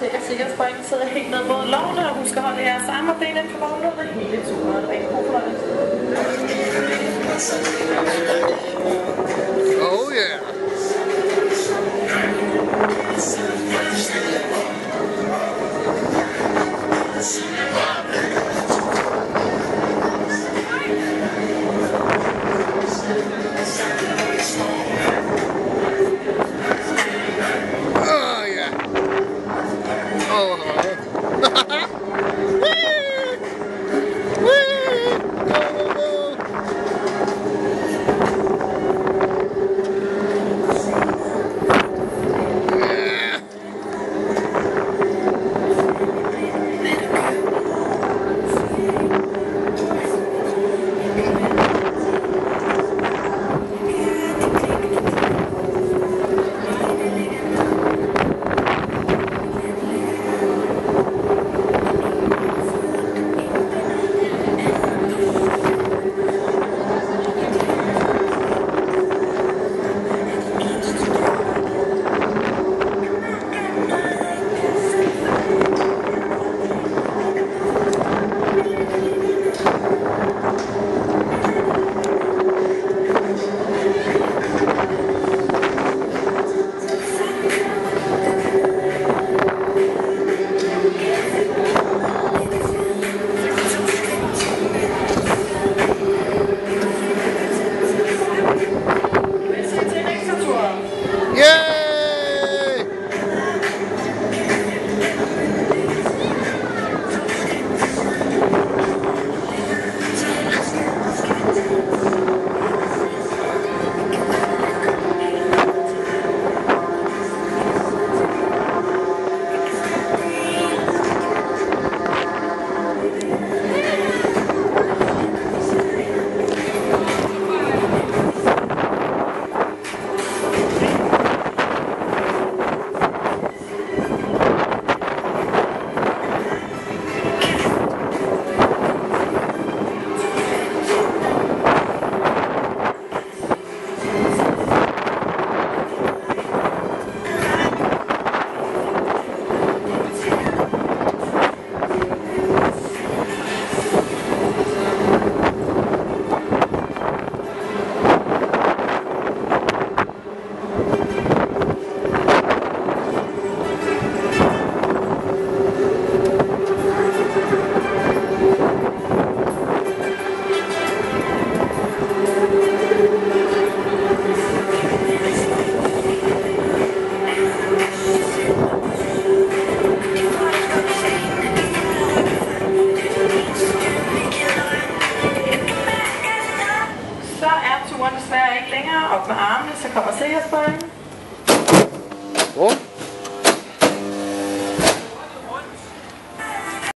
sikkerhedspoint sidder helt ned mod lovene, og husk at holde jeres arme og ben inden for vognlådene hele turen. Rigtig god fornøjelse. Oh yeah. op med armene, så kommer sikkerhedsbøjen. Rum.